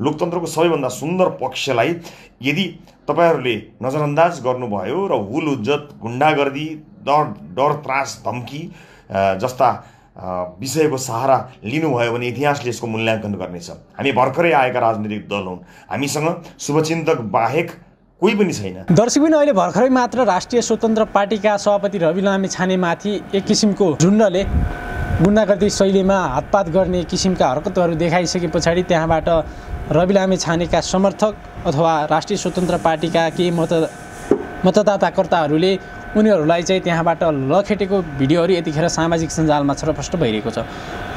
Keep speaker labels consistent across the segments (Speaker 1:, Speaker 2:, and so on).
Speaker 1: लोकतन्त्रको सबैभन्दा सुन्दर पक्षलाई यदि तपाईँहरूले नजरअन्दाज गर्नुभयो र हुल उज्जत गुन्डागर्दी डर डर त्रास धम्की जस्ता विषयको सहारा लिनुभयो भने इतिहासले यसको मूल्याङ्कन गर्नेछ। हामी भर्खरै आएका राजनीतिक दल हुन्। हामीसँग शुभचिन्तक बाहेक कोही पनि छैन।
Speaker 2: दर्शक अहिले भर्खरै मात्र राष्ट्रिय स्वतन्त्र पार्टीका सभापति रवि लामी छानेमाथि एक किसिमको झुन्डले गुन्डागर्दी शैलीमा हातपात गर्ने किसिमका हरकतहरू देखाइसके पछाडि त्यहाँबाट रवि लामी छानेका समर्थक अथवा राष्ट्रिय स्वतन्त्र पार्टीका केही मत मतदाताकर्ताहरूले उनीहरूलाई चाहिँ त्यहाँबाट लखेटेको भिडियोहरू यतिखेर सामाजिक सञ्जालमा छरप्रष्ट भइरहेको छ।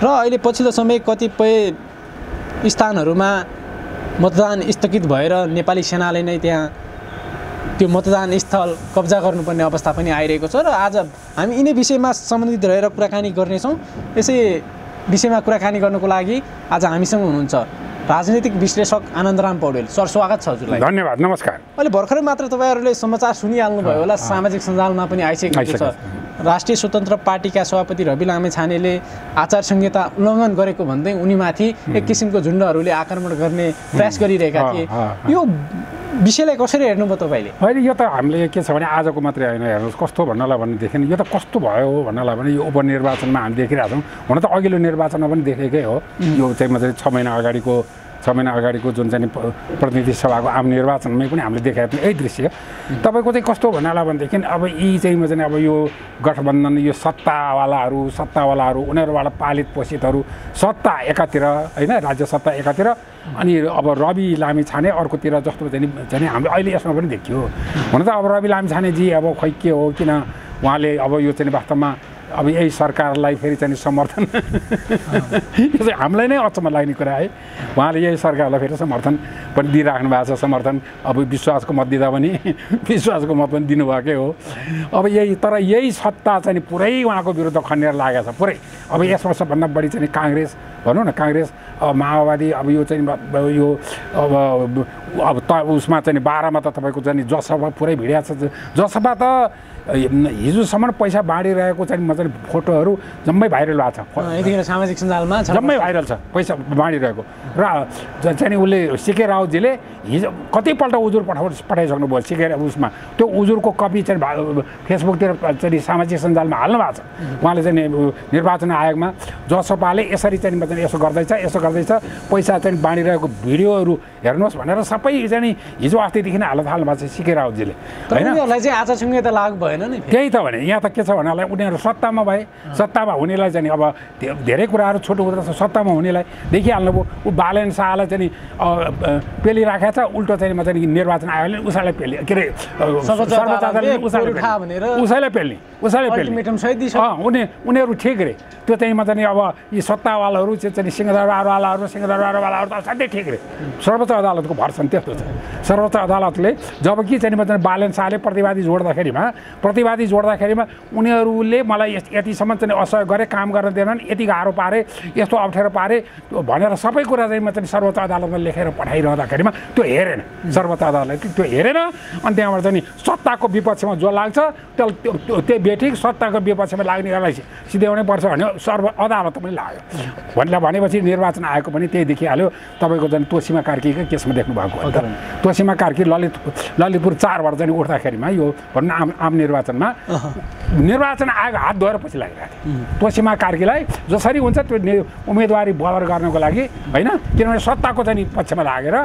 Speaker 2: र अहिले पछिल्लो समय कतिपय स्थानहरूमा मतदान स्थगित भएर नेपाली सेनाले नै त्यहाँ त्यो मतदान स्थल कब्जा गर्नुपर्ने अवस्था पनि आइरहेको छ र आज हामी यिनै विषयमा सम्बन्धित रहेर कुराकानी गर्नेछौँ। यसै विषयमा कुराकानी गर्नुको लागि आज हामीसँग हुनुहुन्छ राजनीतिक विश्लेषक आनन्दराम पौडेल। सर स्वागत छ हजुरलाई।
Speaker 3: धन्यवाद नमस्कार।
Speaker 2: अहिले भर्खरै मात्र तपाईँहरूले समाचार सुनिहाल्नुभयो होला। सामाजिक सञ्जालमा पनि आइसकेको छ। राष्ट्रिय स्वतन्त्र पार्टीका सभापति रवि लामे छानेले आचार संहिता उल्लङ्घन गरेको भन्दै उनीमाथि एक किसिमको झुन्डहरूले आक्रमण गर्ने प्रयास गरिरहेका थिए। यो विषयलाई कसरी हेर्नुभयो तपाईँले?
Speaker 3: होइन यो त हामीले के छ भने आजको मात्रै होइन हेर्नुहोस् कस्तो भन्नलाई भनेदेखि यो त कस्तो भयो हो भन्नलाई भने यो उपनिर्वाचनमा हामी देखिरहेको छौँ। हुन त अघिल्लो निर्वाचनमा पनि देखेकै हो। यो चाहिँ मात्रै छ महिना अगाडिको छ महिना अगाडिको जुन चाहिँ प्रतिनिधि सभाको आम निर्वाचनमै पनि हामीले देखाएको थियौँ। यही दृश्य। तपाईँको चाहिँ कस्तो भन्नाला भनेदेखि अब यी चाहिँ चाहिँ अब यो गठबन्धन यो सत्तावालाहरू सत्तावालाहरू उनीहरूबाट पालित पोषितहरू सत्ता एकातिर होइन राज्य सत्ता एकातिर अनि अब रवि लामी छाने अर्कोतिर जस्तो चाहिँ चाहिँ हामीले अहिले यसमा पनि देखियो। हुन त अब रवि लामी छानेजी अब खै के हो किन उहाँले अब यो चाहिँ वास्तवमा अब यही सरकारलाई फेरि चाहिँ समर्थन यो चाहिँ हामीलाई नै अचम्म लाग्ने कुरा है। उहाँले यही सरकारलाई फेरि समर्थन पनि दिइराख्नु भएको छ समर्थन। अब विश्वासको मत दिँदा पनि विश्वासको मत पनि दिनुभएकै हो। अब यही तर यही सत्ता चाहिँ पुरै उहाँको विरुद्ध खनेर लागेको छ पुरै। अब यसमा सबभन्दा बढी चाहिँ काङ्ग्रेस भनौँ न काङ्ग्रेस माओवादी अब यो चाहिँ यो अब अब त उसमा चाहिँ बाह्रमा त तपाईँको चाहिँ जसपा पुरै भिडिया छ जसपा त हिजोसम्म पैसा बाँडिरहेको चाहिँ मजाले फोटोहरू जम्मै भाइरल भएको
Speaker 2: छ। यतिखेर सामाजिक सञ्जालमा
Speaker 3: जम्मै भाइरल छ पैसा बाँडिरहेको। र चाहिँ उसले सिके रावतजीले हिजो कतिपल्ट उजुर पठाउ पठाइसक्नु भयो सिके उसमा। त्यो उजुरको कपी चाहिँ फेसबुकतिर चाहिँ सामाजिक सञ्जालमा हाल्नु भएको छ। उहाँले चाहिँ निर्वाचन आयोगमा जसपाले यसरी चाहिँ यसो गर्दैछ यसो गर्दैछ पैसा चाहिँ बाँडिरहेको भिडियोहरू हेर्नुहोस् भनेर सबै चाहिँ हिजो अस्तिदेखि नै हाल्न थाल्नु भएको छ सिके रावतजीले
Speaker 2: होइन? चाहिँ आचार संहिता लागु भएन।
Speaker 3: भएन नि त्यही त भने यहाँ त के छ भन्नालाई उनीहरू सत्तामा भए सत्तामा हुनेलाई चाहिँ अब धेरै कुराहरू छोटो हुँदा सत्तामा हुनेलाई देखिहाल्नु भयो ऊ बालेन शाहलाई चाहिँ पेलिराखेको छ उल्टो चाहिँ म चाहिँ निर्वाचन आयोगले उसैलाई पेलि के अरे उसैलाई पेल्ने उसैलाई पेल्ने उनी उनीहरू ठिक रे त्यो चाहिँ म चाहिँ अब यी सत्तावालाहरू चाहिँ सिंहदरबारवालाहरू सिंहदरबारवालाहरू त असाध्यै ठिक रे सर्वोच्च अदालतको भर्सन त्यस्तो छ सर्वोच्च अदालतले जब कि चाहिँ म चाहिँ बालेन शाहले प्रतिवादी जोड्दाखेरिमा प्रतिवादी जोड्दाखेरिमा उनीहरूले मलाई यतिसम्म चाहिँ असहयोग गरे काम गर्न दिएनन् यति गाह्रो पारे यस्तो अप्ठ्यारो पारे भनेर सबै कुरा चाहिँ म चाहिँ सर्वोच्च अदालतमा लेखेर पठाइरहँदाखेरिमा त्यो हेरेन सर्वोच्च अदालतले त्यो हेरेन। अनि त्यहाँबाट चाहिँ सत्ताको विपक्षमा जो लाग्छ त्यो त्यो बेठिक सत्ताको विपक्षमा लाग्नेहरूलाई सिध्याउनै पर्छ भने सर्व अदालत पनि लाग्यो। भनेर भनेपछि निर्वाचन आएको पनि त्यही देखिहाल्यो। तपाईँको चाहिँ तोसीमा कार्कीकै केसमा देख्नु भएको तोसीमा कार्की ललित ललितपुर चारबाट चाहिँ उठ्दाखेरिमा यो भनौँ आम आम निर्वाचनमा निर्वाचन आयोग हात धोएर पछि लागिरहेको थियो। तोसीमा कार्कीलाई जसरी हुन्छ त्यो उम्मेदवारी बदर गर्नको लागि होइन? किनभने सत्ताको चाहिँ पक्षमा लागेर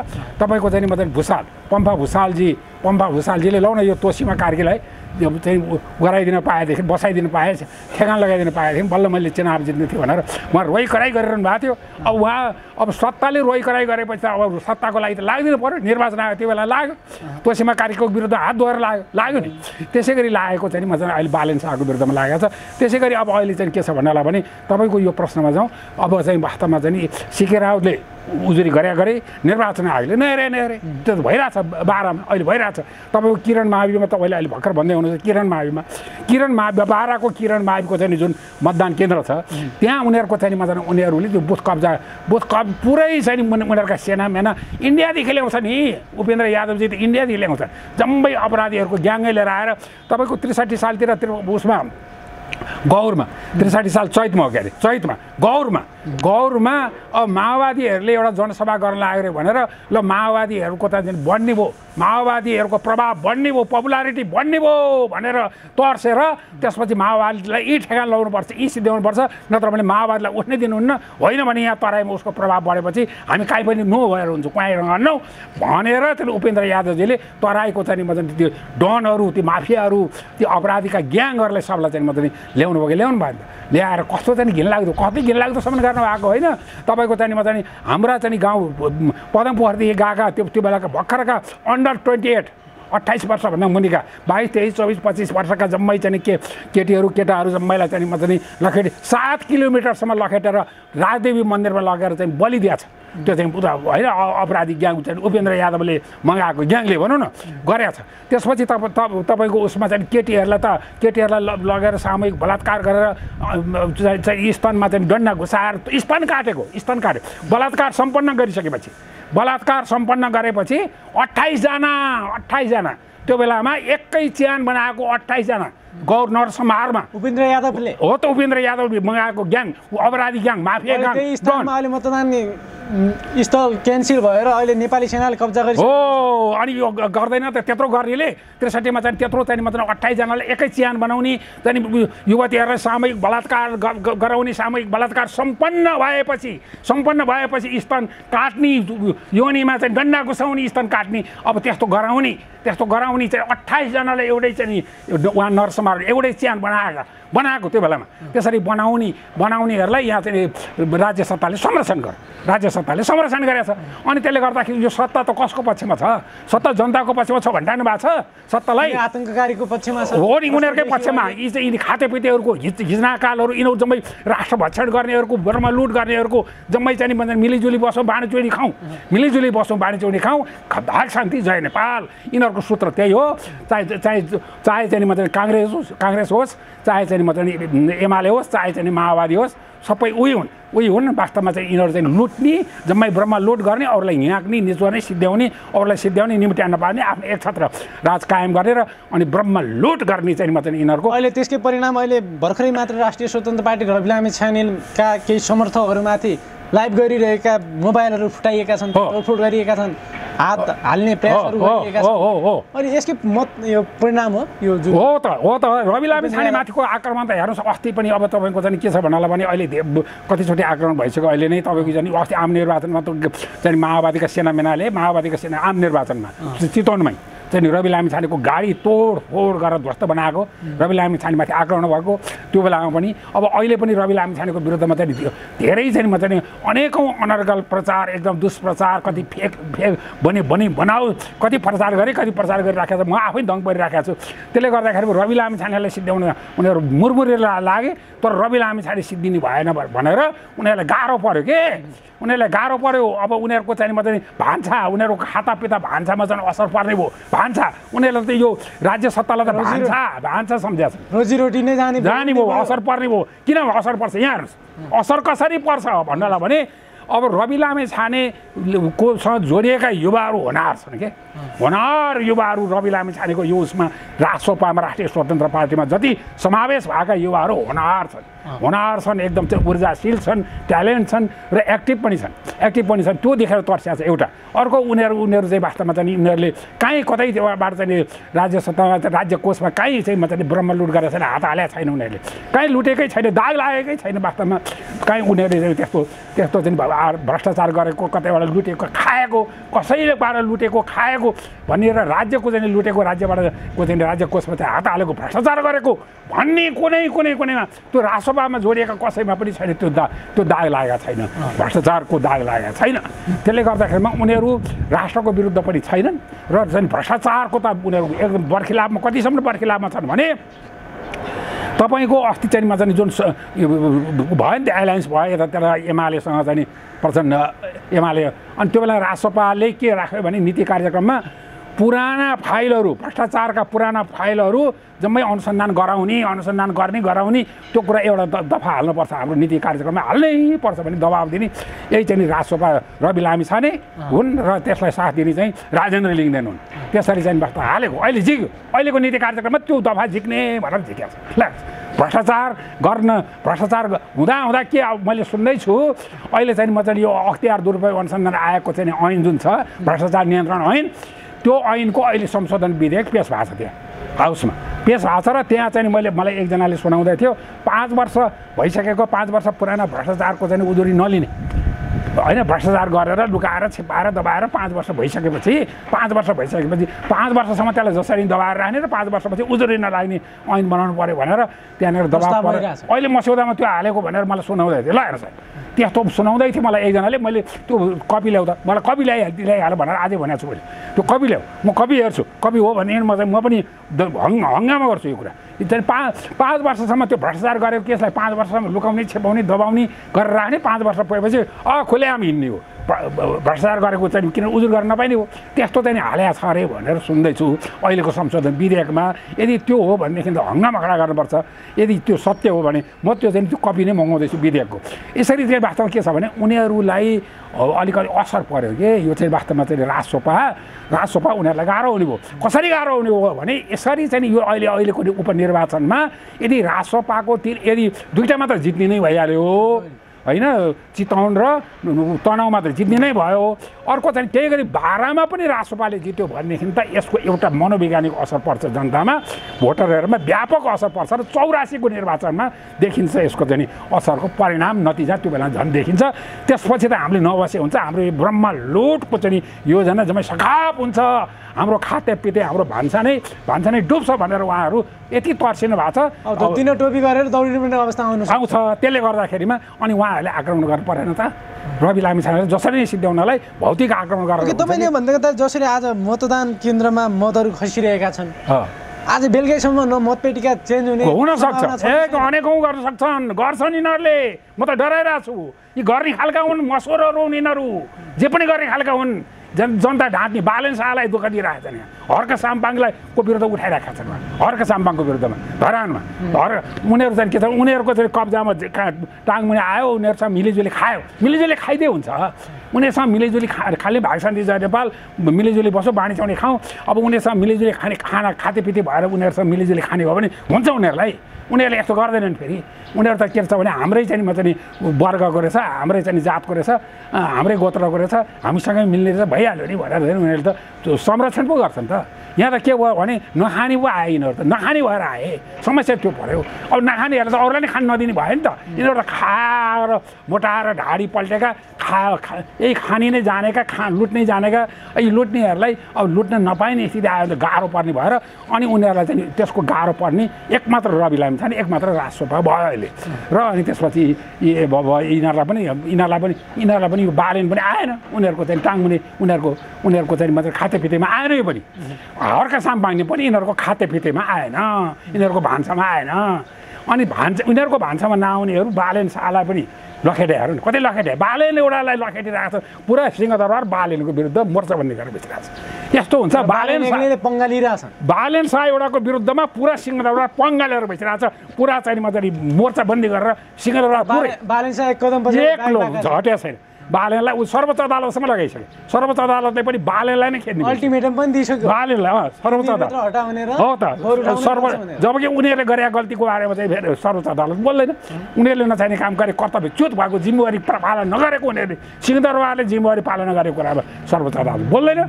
Speaker 3: तपाईँको चाहिँ मतलब भुषाल पम्फा भुषालजी पम्फा भुषालजीले लौ न यो तोसीमा कार्कीलाई चाहिँ गराइदिन पाएदेखि बसाइदिनु पाएँ ठेगान लगाइदिनु पाएदेखि बल्ल मैले चुनाव जित्ने थिएँ भनेर उहाँ रोइ कराइ गरिरहनु भएको थियो। अब उहाँ अब सत्ताले रोइ कराइ गरेपछि त अब सत्ताको लागि त लाग्दिनु पऱ्यो निर्वाचन आयो त्यो बेला लाग्यो। तोसीमा कार्यको विरुद्ध हात धोएर लाग्यो। लाग्यो नि। त्यसै गरी लागेको चाहिँ म चाहिँ अहिले बालेन शाहको विरुद्धमा लागेको छ। त्यसै गरी अब अहिले चाहिँ के छ भन्नलाई भने तपाईँको यो प्रश्नमा जाउँ। अब चाहिँ वास्तवमा चाहिँ सिके रावतले उजुरी गरे गरे निर्वाचन आयोगले नहेरे नहेरे त्यो त भइरहेछ बाह्रमा अहिले भइरहेछ। तपाईँको किरण महावीमा तपाईँले अहिले भर्खर भन्दै हुनुहुन्छ किरण महावीमा। किरण महावी बाह्रको किरण महावीको चाहिँ जुन मतदान केन्द्र छ त्यहाँ उनीहरूको चाहिँ मजा उनीहरूले त्यो बुथ कब्जा बुथ कब पुरै चाहिँ उनीहरूका सेना मेना इन्डियादेखि ल्याउँछ नि। उपेन्द्र यादवजी त इन्डियादेखि ल्याउँछ जम्मै अपराधीहरूको ग्याङ्गै लिएर आएर तपाईँको त्रिसठी सालतिर उसमा गौरमा त्रिसाठी साल चैतमा हो के अरे चैतमा गौरमा। गौरमा अब माओवादीहरूले एउटा जनसभा गर्न लाग्यो भनेर ल माओवादीहरूको त बढ्ने भयो माओवादीहरूको प्रभाव बढ्ने भयो पपुलारिटी बढ्ने भयो भनेर तर्सेर त्यसपछि माओवादीलाई यी ठेगान लगाउनुपर्छ यी सिद्ध्याउनुपर्छ नत्र भने माओवादीलाई उठ्नै दिनुहुन्न होइन भने यहाँ तराईमा उसको प्रभाव बढेपछि हामी काहीँ पनि नो भएर हुन्छ कुहीँ रहन्नौ भनेर त्यो उपेन्द्र यादवजीले तराईको चाहिँ मतलब त्यो डनहरू त्यो माफियाहरू त्यो अपराधीका ग्याङहरूलाई सबलाई चाहिँ मतलब ल्याउनु भयो कि ल्याउनु भयो ल्याएर कस्तो चाहिँ घिनलाग्दो कति घिनलाग्दोसम्म गर्न भएको होइन। तपाईँको चाहिँ चाहिँ हाम्रा चाहिँ गाउँ पदमपोखरदेखि गएका त्यो त्यो बेलाका भर्खरका अन्डर ट्वेन्टी एट अट्ठाइस वर्षभन्दा मुनिका। बाइस तेइस चौबिस पच्चिस वर्षका जम्मै चाहिँ के केटीहरू केटाहरू जम्मैलाई चाहिँ म चाहिँ लखेटे सात किलोमिटरसम्म लखेटेर राजदेवी मन्दिरमा लगेर चाहिँ बलिदिया छ। त्यो चाहिँ पुरा होइन अपराधी ग्याङ चाहिँ उपेन्द्र यादवले मगाएको ग्याङले भनौँ न गरेको छ। त्यसपछि तप तपाईँको उसमा चाहिँ केटीहरूलाई त केटीहरूलाई लगेर सामूहिक बलात्कार गरेर चाहिँ स्तनमा चाहिँ डन्डा घुसाएर स्तन काटेको स्तन काट्यो। बलात्कार सम्पन्न गरिसकेपछि। बलात्कार सम्पन्न गरेपछि अठाइसजना अठाइसजना त्यो बेलामा एकै च्यान बनाएको अठाइसजना गभर्नर समारमा
Speaker 2: उपेन्द्र यादवले
Speaker 3: हो त उपेन्द्र यादवले मगाएको ग्याङ अपराधी ग्याङ माफिया ग्याङ
Speaker 2: अहिले मतदान स्थल क्यान्सिल भएर अहिले नेपाली सेनाले कब्जा गरि
Speaker 3: हो अनि यो गर्दैन त त्यत्रो गर्नेले त्रिसठीमा चाहिँ त्यत्रो चाहिँ मतलब अठाइसजनाले एकै चिहान बनाउने चाहिँ युवतीहरूलाई सामूहिक बलात्कार गराउने सामूहिक बलात्कार सम्पन्न भएपछि सम्पन्न भएपछि स्तन काट्ने योनीमा चाहिँ डन्डा घुसाउने स्तन काट्ने अब त्यस्तो गराउने त्यस्तो गराउने चाहिँ अठाइसजनाले एउटै चाहिँ उहाँ नर्समा एउटै चिहान बनाएका बनाएको त्यो बेलामा। त्यसरी बनाउने बनाउनेहरूलाई यहाँ चाहिँ राज्य सत्ताले संरक्षण गर्यो। राज्य सत्ताले संरक्षण गरेको छ अनि त्यसले गर्दाखेरि यो सत्ता त कसको पक्षमा छ? सत्ता जनताको पक्षमा छ भनिरहनु भएको छ। सत्तालाई
Speaker 2: आतङ्ककारीको पक्षमा छ।
Speaker 3: हो नि उनीहरूकै पक्षमा। यी चाहिँ यिनी खातेपितेहरूको हिज हिजनाकालहरू यिनीहरू जम्मै राष्ट्र भक्षण गर्नेहरूको बर्मा लुट गर्नेहरूको जम्मै चाहिँ भन्छ मिलिजुली बसौँ बाँडीचुडी खाउँ मिलिजुली बसौँ बाँडीचुडी खाउँ भाग शान्ति जय नेपाल। यिनीहरूको सूत्र त्यही हो। चाहे चाहे चाहे चाहिँ मतलब काङ्ग्रेस होस् काङ्ग्रेस होस् चाहे चाहिँ मतलब एमाले होस् चाहे चाहिँ माओवादी होस् सबै उही हुन् उही हुन् वास्तवमा चाहिँ यिनीहरू चाहिँ लुट्ने जम्मै ब्रह्म लुट गर्ने अरूलाई हिँड्ने निचोर्ने सिद्ध्याउने अरूलाई सिद्ध्याउने निम्ट्याउन पार्ने आफ्नो एक छत्र राज कायम गरेर अनि ब्रह्म लुट गर्ने चाहिँ चाहिँ यिनीहरूको
Speaker 2: अहिले त्यसकै परिणाम अहिले भर्खरै मात्र राष्ट्रिय स्वतन्त्र पार्टी रविलामी छानेलका केही समर्थकहरूमाथि लाइभ गरिरहेका मोबाइलहरू फुटाइएका छन् तोडफोड गरिएका छन् हात हाल्ने प्रयासहरू गरिएका छन्। अनि यसकै मत यो परिणाम हो यो
Speaker 3: हो त हो त। रवि लामी छाने माथिको आक्रमण त हेर्नुहोस् अस्ति पनि अब तपाईँको चाहिँ के छ भन्नालाई भने अहिले कतिचोटि आक्रमण भइसक्यो। अहिले नै तपाईँको चाहिँ अस्ति आम निर्वाचनमा त चाहिँ माओवादीका सेनामेनाले माओवादीका सेना आम निर्वाचनमा चितवनमै। चाहिँ रवि लामिछानेको गाडी तोडफोड गरेर ध्वस्त बनाएको। रवि लामिछानेमाथि आक्रमण भएको। त्यो बेलामा पनि अब अहिले पनि रवि लामिछानेको विरुद्धमा चाहिँ धेरै चाहिँ म चाहिँ अनेकौँ अनर्गल प्रचार एकदम दुष्प्रचार कति फेक फेक बने बने बनाऊ कति प्रचार गरेँ कति प्रचार गरिराखेको छ म आफै दङ परिराखेको छु। त्यसले गर्दाखेरि रवि लामिछानेलाई सिद्ध्याउन उनीहरू मुरमुरे लागे तर रवि लामिछाने सिद्धिने भएन भनेर उनीहरूलाई गाह्रो पऱ्यो के? उनीहरूलाई गाह्रो पऱ्यो अब उनीहरूको चाहिँ मात्रै भान्सा उनीहरूको खाता पिता भान्सामा चाहिँ असर पर्ने भयो। भान्सा उनीहरूलाई त यो राज्य सत्तालाई त भान्सा भान्सा सम्झ्या। छ
Speaker 2: रोजीरोटी नै जाने
Speaker 3: जाने भयो असर पर्ने भयो। किन असर पर्छ? यहाँ हेर्नुहोस्। असर कसरी पर्छ भन्नलाई भने अब रवि लामे छाने कोसँग जोडिएका युवाहरू होनार छन् के? होनार युवाहरू रवि लामे छानेको यो उसमा राष्ट्रपामा राष्ट्रिय स्वतन्त्र पार्टीमा जति समावेश भएका युवाहरू होनार छन्। हुनार छन् एकदम चाहिँ ऊर्जाशील छन् ट्यालेन्ट छन् र एक्टिभ पनि छन्। एक्टिभ पनि छन् त्यो देखेर तर्सिया छ एउटा। अर्को उनीहरू उनीहरू चाहिँ वास्तवमा चाहिँ उनीहरूले काहीँ कतै त्योबाट चाहिँ राज्य सत्तामा राज्य कोषमा काहीँ चाहिँ चाहिँ ब्रह्म लुट गरेर छैन हात हालेको छैन उनीहरूले। काहीँ लुटेकै छैन दाग लागेकै छैन वास्तवमा। काहीँ उनीहरूले चाहिँ त्यस्तो त्यस्तो चाहिँ भ्रष्टाचार गरेको कतैबाट लुटेको खाएको कसैलेबाट लुटेको खाएको भनेर राज्यको चाहिँ लुटेको राज्यबाट चाहिँ राज्य कोषमा चाहिँ हात हालेको भ्रष्टाचार गरेको भन्ने कुनै कुनै कुनैमा त्यो रासोपामा जोडिएका कसैमा पनि छैन त्यो दा त्यो दाग लागेको छैन। भ्रष्टाचारको दाग लागेको छैन। त्यसले गर्दाखेरिमा उनीहरू राष्ट्रको विरुद्ध पनि छैनन् र चाहिँ भ्रष्टाचारको त उनीहरू एकदम बर्खिलापमा कतिसम्म बर्खिलापमा छन् भने तपाईँको अस्ति चाहिँ चाहिँ जुन भयो नि त्यो एलायन्स भयो यतातिर एमालेसँग चाहिँ प्रचण्ड एमाले अनि त्यो बेला रासोपाले के राख्यो भने नीति कार्यक्रममा पुराना फाइलहरू भ्रष्टाचारका पुराना फाइलहरू जम्मै अनुसन्धान गराउने अनुसन्धान गर्ने गराउने त्यो कुरा एउटा दफा हाल्नुपर्छ हाम्रो नीति कार्यक्रममा हाल्नै पर्छ भने दबाब दिने यही चाहिँ राजसभा रवि लामी छाने हुन् र त्यसलाई साथ दिने चाहिँ राजेन्द्र लिङ्गदेन हुन्। त्यसरी चाहिँ वास्तव हालेको अहिले झिक्यो अहिलेको नीति कार्यक्रममा त्यो दफा झिक्ने भनेर झिक्या छ। भ्रष्टाचार गर्न भ्रष्टाचार हुँदा हुँदा के अब मैले सुन्दैछु अहिले चाहिँ म चाहिँ यो अख्तियार दुरुपयोग अनुसन्धान आएको चाहिँ ऐन जुन छ भ्रष्टाचार नियन्त्रण ऐन त्यो ऐनको अहिले संशोधन विधेयक पेस भएको छ त्यहाँ हाउसमा। पेस भएको छ र त्यहाँ चाहिँ मैले मलाई एकजनाले सुनाउँदै थियो पाँच वर्ष भइसकेको पाँच वर्ष पुरानो भ्रष्टाचारको चाहिँ उजुरी नलिने। होइन भ्रष्टाचार गरेर लुकाएर छिपाएर दबाएर पाँच वर्ष भइसकेपछि पाँच वर्ष भइसकेपछि पाँच वर्षसम्म त्यसलाई जसरी दबाएर राख्ने र पाँच वर्षपछि उजुरी नलाग्ने ऐन बनाउनु पऱ्यो भनेर त्यहाँनिर दबाब पऱ्यो। अहिले मस्यौदामा त्यो हालेको भनेर मलाई सुनाउँदै थियो। ल हेर्नुहोस् है। त्यस्तो सुनाउँदै थियो मलाई एकजनाले। मैले त्यो कपी ल्याउँदा मलाई कपी ल्याइहाल ल्याइहाल भनेर अझै भनेको छु मैले। त्यो कपी ल्याऊ। म कपी हेर्छु। कपी हो भने म चाहिँ म पनि हङ हङ्गामा गर्छु यो कुरा। चाहिँ पाँच पाँच वर्षसम्म त्यो भ्रष्टाचार गरेको केसलाई पाँच वर्षसम्म लुकाउने छेपाउने दबाउने गरेर राख्ने पाँच वर्ष पुगेपछि अ खुलेआम हिँड्ने हो। भ्रष्टाचार गरेको चाहिँ किन उजुर गर्न नपाइने हो? त्यस्तो चाहिँ हालेको छ अरे भनेर सुन्दैछु। अहिलेको संशोधन विधेयकमा यदि त्यो हो भनेदेखि त हङ्गामा खडा गर्नुपर्छ। यदि त्यो सत्य हो भने म त्यो चाहिँ त्यो कपी नै मगाउँदैछु विधेयकको। यसरी चाहिँ वास्तवमा के छ भने उनीहरूलाई अलिकति असर पर्यो कि? यो चाहिँ वास्तवमा चाहिँ राजसोपा राजसोपा उनीहरूलाई गाह्रो हुने भयो। कसरी गाह्रो हुने हो भने यसरी चाहिँ यो अहिले अहिलेको उपनिर्वाचनमा यदि राजसोपाको तिर यदि दुइटा मात्र जित्ने नै भइहाल्यो होइन चितवन र तनहुमा त जित्ने नै भयो। अर्को चाहिँ त्यही गरी बाह्रमा पनि राजसपाले जित्यो भनेदेखि त यसको एउटा मनोवैज्ञानिक असर पर्छ जनतामा भोटरहरूमा व्यापक असर पर्छ र चौरासीको निर्वाचनमा देखिन्छ यसको चाहिँ असरको परिणाम नतिजा त्यो बेला झन् देखिन्छ। त्यसपछि त हामीले नबसे हुन्छ हाम्रो यो ब्रह्म लुटको चाहिँ योजना जम्मै सखाप हुन्छ। हाम्रो खाते पिते हाम्रो भान्सा नै भान्सा नै डुब्छ भनेर उहाँहरू यति तर्सिनु भएको छ।
Speaker 2: टोपी गरेर दौडिनु पर्ने अवस्था आउनु
Speaker 3: आउँछ। त्यसले गर्दाखेरिमा अनि उहाँहरूले आक्रमण गर्नु परेन त। रवि लामी छानेर जसरी नै सिद्ध्याउनलाई भौतिक आक्रमण गरेर
Speaker 2: तपाईँले भन्दा त जसरी आज मतदान केन्द्रमा मतहरू खसिरहेका छन्। आज बेलुकैसम्म न मतपेटिका चेन्ज हुने
Speaker 3: हुन
Speaker 2: सम्भावना
Speaker 3: सक्छ
Speaker 2: छ
Speaker 3: ए अनेकौँ गर्न सक्छन्। गर्छन् यिनीहरूले। म त डराइरहेको छु। यी गर्ने खालका हुन् मसोरहरू हुन् यिनीहरू। जे पनि गर्ने खालका हुन्। जन जनता ढाँट्ने बालन शाहलाई दुःख दिइरहेका छन् यहाँ हर्क साम्पाङलाई को विरुद्ध उठाइरहेका छन् हर्क साम्पाङको विरुद्धमा। धरानमा। हर उनीहरू चाहिँ के छ? उनीहरूको चाहिँ कब्जामा कहाँ टाङमुनि आयो उनीहरूसँग मिलिजुली खायो। मिलिजुली खाइदिए हुन्छ। उनीहरूसँग मिलिजुली खा खाने भागशान्ति जय नेपाल मिलिजुली बसो बाँडी चाउने खाउँ अब उनीहरूसँग मिलिजुली खाने खाना खातेपिते भएर उनीहरूसँग मिलिजुली खाने भयो भने हुन्छ उनीहरूलाई। उनीहरूले यस्तो गर्दैनन् फेरि। उनीहरू त के छ भने हाम्रै चाहिँ म चाहिँ वर्गको रहेछ हाम्रै चाहिँ जातको रहेछ हाम्रै गोत्रको रहेछ हामीसँगै मिल्ने रहेछ भइहाल्यो नि भनेर उनीहरूले त संरक्षण पो गर्छन् त। that. यहाँ त के भयो भने नखाने पो आए यिनीहरू त नखाने भएर आए समस्या त्यो पऱ्यो अब नखानेहरूलाई त अरूलाई नै खानु नदिने भयो नि त यिनीहरू त खाएर मोटाएर ढाडी पल्टेका खा यही खाने नै जानेका खा लुट्नै जानेका यी लुट्नेहरूलाई अब लुट्न नपाइने स्थिति आयो भने गाह्रो पर्ने भएर अनि उनीहरूलाई चाहिँ त्यसको गाह्रो पर्ने एकमात्र रवि लामी नि एकमात्र राजसोपा भयो अहिले र अनि त्यसपछि यिनीहरूलाई पनि यिनीहरूलाई पनि यिनीहरूलाई पनि यो बालेन पनि आएन उनीहरूको चाहिँ टाङमुनि उनीहरूको उनीहरूको चाहिँ मात्रै खातेपितेमा आएन यो पनि हर्का साम्पाङ्ने पनि यिनीहरूको खातेपितेमा आएन यिनीहरूको भान्सामा आएन। अनि भान्सा उनीहरूको भान्सामा नआउनेहरू बालेन शाहलाई पनि लखेटाहरू नि कतै लखेटे? बालेन एउटालाई लखेटिरहेको छ। पुरा सिंहदरबार बालेनको विरुद्ध मोर्चा बन्दी गरेर बसिरहेको छ। यस्तो हुन्छ बालेन शाह
Speaker 2: बालेन
Speaker 3: शाह एउटाको विरुद्धमा पुरा सिंहदरबार पङ्गालेर बसिरहेको छ। पुरा चाहिँ मजाले मोर्चा बन्दी गरेर सिंहदरबार पुरै
Speaker 2: बालेन साह एक कदम पछि
Speaker 3: एक लो झट्या छैन। बालेनलाई ऊ सर्वोच्च अदालतसम्म लगाइसक्यो। सर्वोच्च अदालतले पनि बालेनलाई नै खेद्ने बिर्स्यो।
Speaker 2: अल्टिमेटम पनि दिइसक्यो।
Speaker 3: बालेनलाई अँ, सर्वोच्च अदालत। हो त सर्व। जबकि उनीहरूले गरेका गल्तीको बारेमा चाहिँ फेरि सर्वोच्च अदालत बोल्दैन। उनीहरूले नचाहिने काम गरे कर्तव्य च्युत भएको जिम्मेवारी पालना नगरेको उनीहरूले सिंहदरबारले जिम्मेवारी पालना गरेको कुरामा सर्वोच्च अदालत बोल्दैन।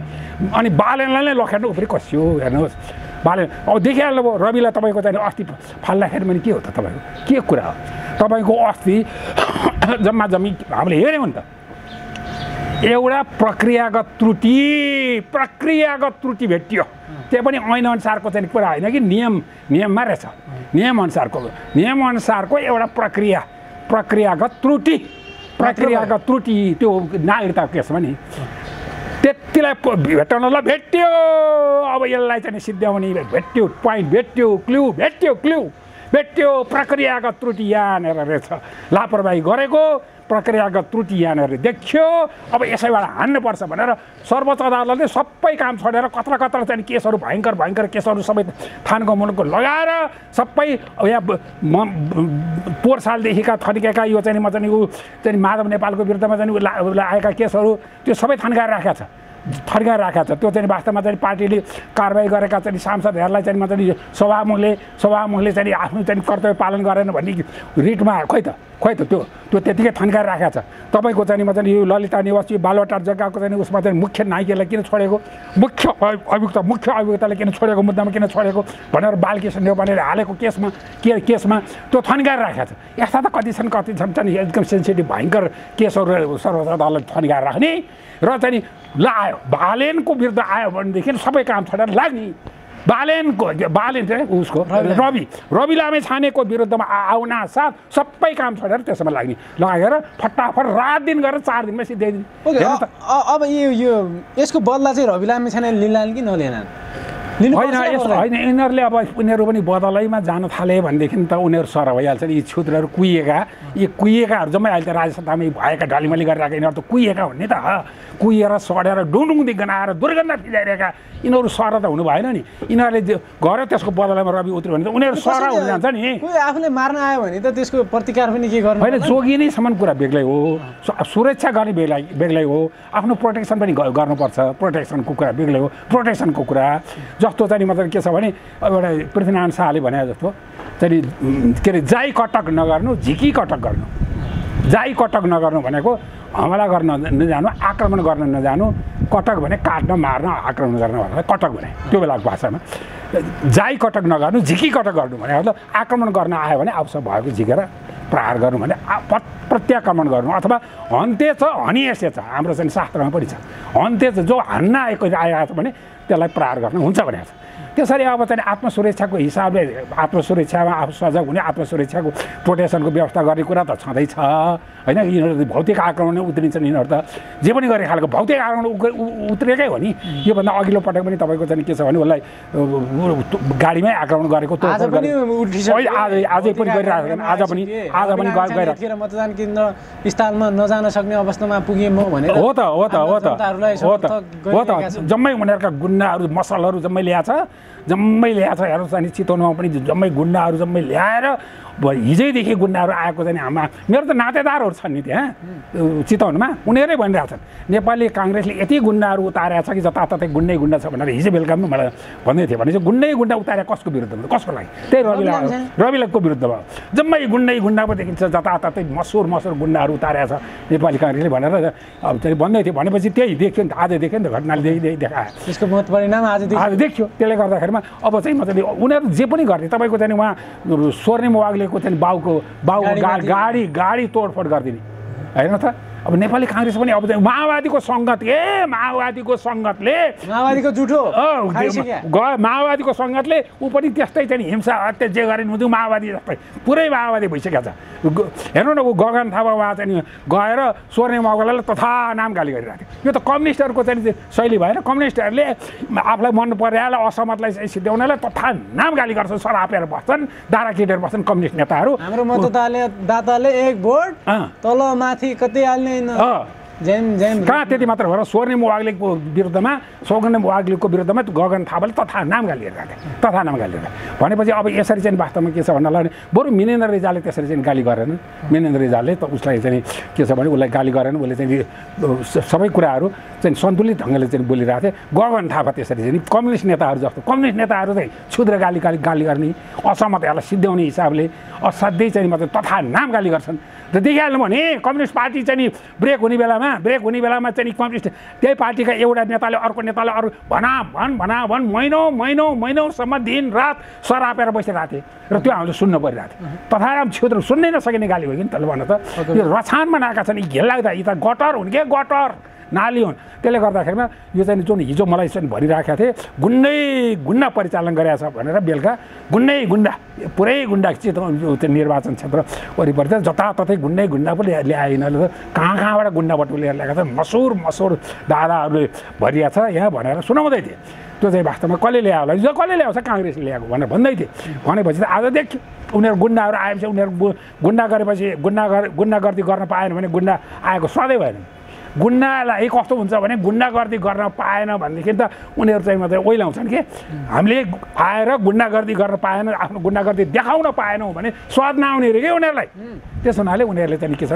Speaker 3: अनि बालेनलाई नै लखेट्नु फेरि कसियो हेर्नुहोस्। बालेन अब देखिहाल्नु भयो रविलाई तपाईँको चाहिँ अस्ति फाल्दाखेरि पनि के हो त तपाईँको? के कुरा हो? तपाईँको अस्ति जम्मा जम्मी हामीले हेऱ्यौँ नि त। एउटा प्रक्रियागत त्रुटि प्रक्रियागत त्रुटि भेटियो। त्यो पनि ऐन अनुसारको चाहिँ कुरा होइन कि नियम नियममा रहेछ। नियमअनुसारको नियमअनुसारको एउटा प्रक्रिया प्रक्रियागत त्रुटि प्रक्रियागत त्रुटि त्यो नागरिकताको केसमा नि। त्यतिलाई भेटाउनलाई भेट्यो। अब यसलाई चाहिँ सिद्ध्याउने भेट्यो पोइन्ट भेट्यो क्लु भेट्यो क्लु भेट्यो। प्रक्रियागत त्रुटि यहाँनिर रहेछ। लापरवाही गरेको प्रक्रियागत त्रुटि यहाँनिर देखियो। अब यसैबाट हान्नुपर्छ भनेर सर्वोच्च अदालतले सबै काम छोडेर कत्र कत्र चाहिँ केसहरू भयङ्कर भयङ्कर केसहरू सबै थानको मुलुकको लगाएर सबै यहाँ म- पोहोर सालदेखिका थन्केका यो चाहिँ म चाहिँ ऊ चाहिँ माधव नेपालको विरुद्धमा चाहिँ उ ला- ला- आएका केसहरू त्यो सबै थन्काएर राखेको छ। थर्काएर राखेको छ। त्यो चाहिँ वास्तवमा चाहिँ पार्टीले कारवाही गरेका चाहिँ सांसदहरूलाई चाहिँ चाहिँ सभामुखले सभामुखले चाहिँ आफ्नो चाहिँ कर्तव्य पालन गरेन भन्ने रिटमा खोइ त। खोइ त त्यो त्यो त्यतिकै थन्काएर राखेको छ। तपाईँको चाहिँ चाहिँ यो ललिता निवास यो बालवाटार जग्गाको चाहिँ उसमा चाहिँ मुख्य नायिकालाई किन छोडेको? मुख्य अभियुक्त मुख्य अभियुक्तलाई किन छोडेको मुद्दामा किन छोडेको? भनेर बालकृष्ण नेवानीले हालेको केसमा के केसमा त्यो थन्काएर राखेको छ। यस्ता त कति छन् कति छन् चाहिँ एकदम सेन्सिटिभ भयङ्कर केसहरू सर्वोच्च अदालत थन्काएर राख्ने। र चाहिँ ल आयो बालेनको विरुद्ध आयो भनेदेखि सबै काम छोडेर लाग्ने। बालेनको बालेन चाहिँ उसको। रवि। रवि लामे छानेको विरुद्धमा आउना साथ सबै काम छोडेर त्यसमा लाग्ने। लगाएर फटाफट रात दिन गरेर चार दिनमा सिद्ध्याइदिने
Speaker 2: अब यो यो यसको बदला चाहिँ रवि लामे छाने लिलान् कि नलिएनन्
Speaker 3: होइन यस्तो होइन यिनीहरूले अब उनीहरू पनि बदलैमा जान थाले भनेदेखि त उनीहरू सर भइहाल्छ यी छुद्रहरू कुहिएका। यी कुहिएकाहरू जम्मै अहिले त राजसत्तामै भएका ढलिमली गरिरहेका यिनीहरू त कुहिएका हुने त कुहिएर सडेर डुङडुङदेखि गनाएर दुर्गन्ध फिजाइरहेका यिनीहरू सर त हुनु भएन नि। यिनीहरूले गएर त्यसको बदलामा रवि उत्र्यो भने त उनीहरू सर हुन जान्छ नि।
Speaker 2: आफूले मार्न आयो भने त त्यसको प्रतिकार पनि के गर्नु
Speaker 3: होइन जोगी नै समान कुरा बेग्लै हो। सुरक्षा गर्ने बेग्लै बेग्लै हो। आफ्नो प्रोटेक्सन पनि गर्नुपर्छ। प्रोटेक्सनको कुरा बेग्लै हो। प्रोटेक्सनको कुरा। जस्तो चाहिँ मतलब के छ भने एउटा पृथ्वीनारायण शाहले भने जस्तो चाहिँ के अरे जाई कटक नगर्नु झिकी कटक गर्नु। जाई कटक नगर्नु भनेको हमला गर्न नजानु आक्रमण गर्न नजानु कटक भने काट्न मार्न आक्रमण गर्न भनेर कटक भने त्यो बेलाको भाषामा। जाई कटक नगर्नु झिकी कटक गर्नु भने मतलब आक्रमण गर्न आयो भने आवश्यक भएको झिकेर प्रहार गर्नु भने प्रत्याक्रमण गर्नु अथवा हन्ते छ हनिएसे छ हाम्रो चाहिँ शास्त्रमा पनि छ। हन्ते छ जो हान्न आएको आएको छ भने त्यसलाई प्रहार गर्न हुन्छ भनेको छ त्यसरी अब चाहिँ आत्मसुरक्षाको हिसाबले आत्मसुरक्षामा आफू सजग हुने आत्मसुरक्षाको प्रोटेक्सनको व्यवस्था गर्ने कुरा त छँदैछ। होइन यिनीहरू भौतिक आक्रमण उत्रिन्छन् यिनीहरू त जे पनि गर्ने खालको भौतिक आक्रमण उत्रेकै हो नि। योभन्दा अघिल्लो पटक पनि तपाईँको चाहिँ के छ भने उसलाई गाडीमै आक्रमण गरेको
Speaker 2: आज पनि
Speaker 3: गरिरहेको छन् आज पनि आज पनि
Speaker 2: मतदान केन्द्र स्थानमा नजान सक्ने अवस्थामा पुगेँ म भने
Speaker 3: हो त हो त हो त। हो त हो त। जम्मै उनीहरूका गुन्डाहरू मसलहरू जम्मै ल्याएको छ जम्मै ल्याएको छ हेर्नुहोस् अनि चितवनमा पनि जम्मै गुन्डाहरू जम्मै ल्याएर हिजैदेखि गुन्डाहरू आएको चाहिँ हाम्रा। मेरो त नातेदारहरू छन् नि त्यहाँ चितवनमा। उनीहरू भनिरहेको छन् नेपाली काङ्ग्रेसले यति गुन्डाहरू उतारेको छ कि जताततै गुन्डै गुन्डा छ भनेर हिजो बेलुका पनि मलाई भन्दै थियो। भने चाहिँ गुन्डै गुन्डा उतारे कसको विरुद्धमा कसको लागि? त्यही रविला रविलाको विरुद्धमा जम्मै गुन्डै गुन्डा पो देखिन्छ जताततै मसुर मसुर गुन्डाहरू उतारेको छ नेपाली काङ्ग्रेसले भनेर अब चाहिँ भन्दै थियो। भनेपछि त्यही देख्यो नि त आज देख्यो नि त घटनाले देखि देखायो।
Speaker 2: त्यसको परिणाम आज
Speaker 3: आज देख्यो। त्यसले अब चाहिँ मतलब उनीहरू जे पनि गर्ने तपाईँको चाहिँ उहाँ स्वर्णिम वागले को चाहिँ बाउको बाउ गाडी गाडी तोडफोड गरिदिने। होइन त? अब नेपाली काङ्ग्रेस पनि अब माओवादीको सङ्गत ए माओवादीको सङ्गतले
Speaker 2: माओवादीको जुठो
Speaker 3: गयो माओवादीको सङ्गतले ऊ पनि त्यस्तै चाहिँ हिंसा हत्या जे गरे हुन्थ्यो माओवादी जस्तै पुरै माओवादी भइसकेको छ। हेर्नु न ऊ गगन थापा उहाँ चाहिँ गएर स्वर्णे मगललाई तथा नाम गाली गरिरहेको थियो। यो त कम्युनिस्टहरूको चाहिँ शैली भएन। कम्युनिस्टहरूले आफूलाई मन परेलाई असहमतलाई सिद्ध्याउनलाई तथा नाम गाली गर्छन्। सरापेर बस्छन् दारा केटेर बस्छन् कम्युनिस्ट नेताहरू।
Speaker 2: हाम्रो मतदाताले दाताले एक भोट तल माथि कति हाल्ने कहाँ
Speaker 3: त्यति मात्र भएर स्वर्णिम वाग्लेको विरुद्धमा सौगन्ध वाग्लेको विरुद्धमा गगन थापाले तथा नाम गालिरहेका थिए तथा नाम गालिरहेका भनेपछि अब यसरी चाहिँ वास्तवमा के छ भन्नालाई बरु मिनेन्द्र रिजालले त्यसरी चाहिँ गाली गरेन मिनेन्द्र रिजालले त उसलाई चाहिँ के छ भने उसलाई गाली गरेन उसले चाहिँ सबै कुराहरू चाहिँ सन्तुलित ढङ्गले चाहिँ बोलिरहेको थिए गगन थापा त्यसरी चाहिँ कम्युनिस्ट नेताहरू जस्तो कम्युनिस्ट नेताहरू चाहिँ क्षुद्र गाली गाली गाली गर्ने असहमतहरूलाई सिद्ध्याउने हिसाबले असाध्यै चाहिँ मतलब तथा नाम गाली गर्छन् देखिहाल्नु भने कम्युनिस्ट पार्टी चाहिँ नि ब्रेक हुने बेलामा ब्रेक हुने बेलामा चाहिँ कम्युनिस्ट त्यही पार्टीका एउटा नेताले अर्को नेताले अरू भना भन भना भन महिनौ महिनौ महिनौसम्म दिन रात सरापेर बसिरहेको थिएँ र त्यो हामीले सुन्न परिरहेको थियो तथा क्षेत्र सुन्नै नसकिने गाली हो कि त्यसले भन्न त। यो रछानमा नआएका छन् यी लाग्दा यी त गटर हुन् के गटर? नाली हुन् त्यसले गर्दाखेरिमा यो चाहिँ जुन हिजो मलाई चाहिँ भनिराखेको थिएँ गुन्डै गुन्डा परिचालन गरेका छ भनेर बेलुका गुन्डै गुन्डा पुरै गुन्डा त्यो निर्वाचन क्षेत्र वरिपरि चाहिँ जताततै गुन्डै गुन्डा पनि ल्याए यिनीहरूले कहाँ कहाँबाट गुन्डा लिएर ल्याएको छ मसुर मसुर दादाहरूले भरिया छ यहाँ भनेर सुनाउँदै थिएँ। त्यो चाहिँ वास्तवमा कसले ल्यायो होला? जो कसले ल्याउँछ काङ्ग्रेसले ल्याएको भनेर भन्दै थिएँ। भनेपछि त आज देखियो उनीहरू गुन्डाहरू आएपछि उनीहरू गुन्डा गरेपछि गुन्डा गुन्डा गर्दी गर्न पाएन भने गुन्डा आएको सधैँ भएन। गुन्डालाई कस्तो हुन्छ भने गुन्डागर्दी गर्न पाएन भनेदेखि त उनीहरू चाहिँ मात्रै ओइलाउँछन् कि? हामीले आएर गुन्डागर्दी गर्न पाएन आफ्नो गुन्डागर्दी देखाउन पाएनौँ भने स्वाद नआउने अरे कि उनीहरूलाई? त्यस हुनाले उनीहरूले चाहिँ के छ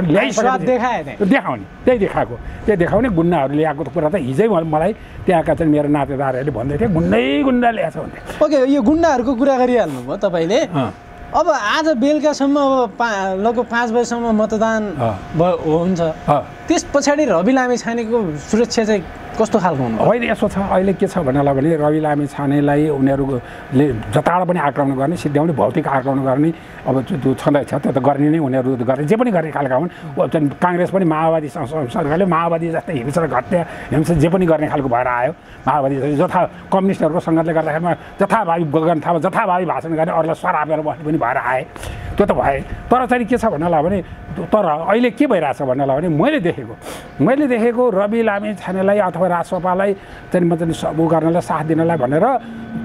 Speaker 3: देखाउने त्यही देखाएको। त्यही देखाउने गुन्डाहरू ल्याएको कुरा त हिजै मलाई त्यहाँका चाहिँ मेरो नातेदारहरूले भन्दै थिए गुन्डै गुन्डा ल्याएछ भन्थे
Speaker 2: ओके यो गुन्डाहरूको कुरा गरिहाल्नु भयो तपाईँले अब आज बेलुकासम्म अब पा लगभग पाँच बजीसम्म मतदान। भयो हुन्छ। त्यस पछाडि रवि लामी छानेको सुरक्षा चाहिँ कस्तो खालको हुनु
Speaker 3: होइन यसो छ। अहिले के छ भन्नलाई भने रवि लामी छानेलाई उनीहरूले जताबाट पनि आक्रमण गर्ने सिद्ध्याउने भौतिक आक्रमण गर्ने अब त्यो छँदैछ त्यो त गर्ने नै उनीहरू गर्ने। जे पनि गर्ने खालका हुन्। काङ्ग्रेस पनि माओवादी सरकारले माओवादी जस्तै हिंसा हत्या हिंसा जे पनि गर्ने खालको भएर आयो। माओवादी जथा कम्युनिस्टहरूको सङ्गतले गर्दाखेरिमा जथाभावी गर्न थाहा जथाभावी भाषण गर्ने अरूलाई सरापेर बस्ने पनि भएर आए। त्यो त भए। तर चाहिँ के छ भन्नलाई भने तर अहिले के भइरहेछ भन्नलाई भने मैले देखेको मैले देखेको रवि लामी छानेलाई अथवा राजसपालाई चाहिँ म चाहिँ उ गर्नलाई साथ दिनलाई भनेर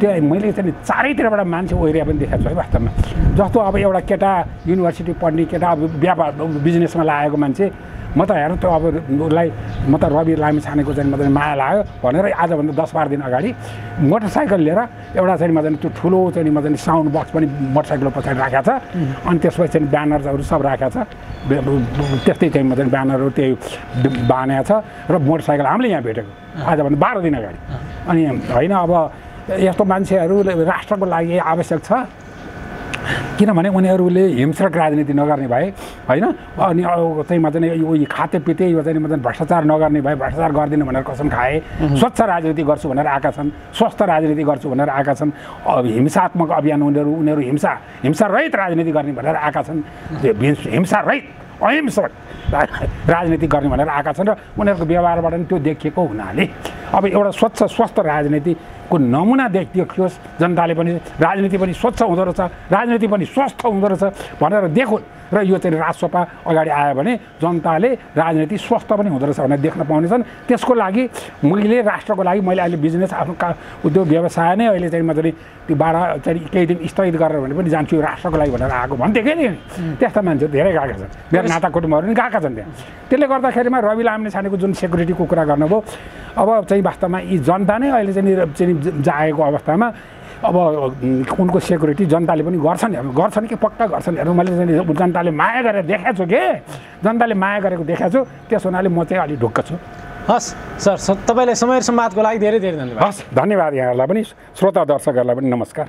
Speaker 3: त्यो मैले चाहिँ चारैतिरबाट मान्छे ओहिरिया पनि देखाएको छु है वास्तवमा। जस्तो अब एउटा केटा युनिभर्सिटी पढ्ने केटा अब व्यापार बिजनेसमा लागेको मान्छे म त हेर्नु त्यो अब उसलाई म त रवि लामी छानेको चाहिँ म चाहिँ माया लाग्यो भनेर आजभन्दा दस बाह्र दिन अगाडि मोटरसाइकल लिएर एउटा चाहिँ म चाहिँ त्यो ठुलो चाहिँ म चाहिँ साउन्ड बक्स पनि मोटरसाइकल पछाडि राखेको छ। अनि त्यसपछि चाहिँ ब्यानर्सहरू सब राखेको छ। त्यस्तै चाहिँ म चाहिँ ब्यानरहरू त्यही बानेको छ र मोटरसाइकल हामीले यहाँ भेटेको। आजभन्दा बाह्र दिन अगाडि। अनि होइन अब यस्तो मान्छेहरू राष्ट्रको लागि आवश्यक छ। किनभने उनीहरूले हिंस्रक राजनीति नगर्ने भए होइन? अनि चाहिँ म चाहिँ यो खाते पिते यो चाहिँ म चाहिँ भ्रष्टाचार नगर्ने भए भ्रष्टाचार गर्दिनँ भनेर कसम खाए स्वच्छ राजनीति गर्छु भनेर आएका छन् स्वस्थ राजनीति गर्छु भनेर आएका छन् अब हिंसात्मक अभियान उनीहरू उनीहरू हिंसा हिंसा रहित राजनीति गर्ने भनेर आएका छन्। हिंस- रहित अहिंसक राजनीति गर्ने भनेर आएका छन् र उनीहरूको व्यवहारबाट पनि त्यो देखिएको हुनाले। अब एउटा स्वच्छ स्वस्थ राजनीतिको नमुना देख देखियोस् जनताले पनि राजनीति पनि स्वच्छ हुँदो रहेछ राजनीति पनि स्वस्थ हुँदो रहेछ भनेर देखो र यो चाहिँ राजसपा अगाडि आयो भने जनताले राजनीति स्वस्थ पनि हुँदो रहेछ भनेर देख्न पाउनेछन्। त्यसको लागि मैले राष्ट्रको लागि मैले अहिले बिजनेस आफ्नो का उद्योग व्यवसाय नै अहिले चाहिँ मजाले त्यो बाह्र चाहिँ केही दिन स्थगित गरेर भने पनि जान्छु राष्ट्रको लागि भनेर आएको भन्थे कि नि? त्यस्ता मान्छे धेरै गएका छन्। मेरो नाता कुटुम्बहरू पनि गएका छन् त्यहाँ त्यसले गर्दाखेरिमा रवि लामले छानेको जुन सेक्युरिटीको कुरा गर्नुभयो अब चाहिँ वास्तवमा यी जनता नै अहिले चाहिँ चाहिँ जाएको अवस्थामा अब उनको सेक्युरिटी जनताले पनि गर्छन् हेर्नु गर्छन् कि पक्का गर्छन् हेर्नु। मैले चाहिँ जनताले माया गरेर देखाएको छु कि? जनताले माया गरेको देखाएको छु त्यस हुनाले म चाहिँ अलिक ढुक्क छु।
Speaker 2: हस् सर तपाईँलाई समय सम्वादको लागि धेरै धेरै धन्यवाद।
Speaker 3: हस् धन्यवाद यहाँहरूलाई पनि श्रोता दर्शकहरूलाई पनि नमस्कार।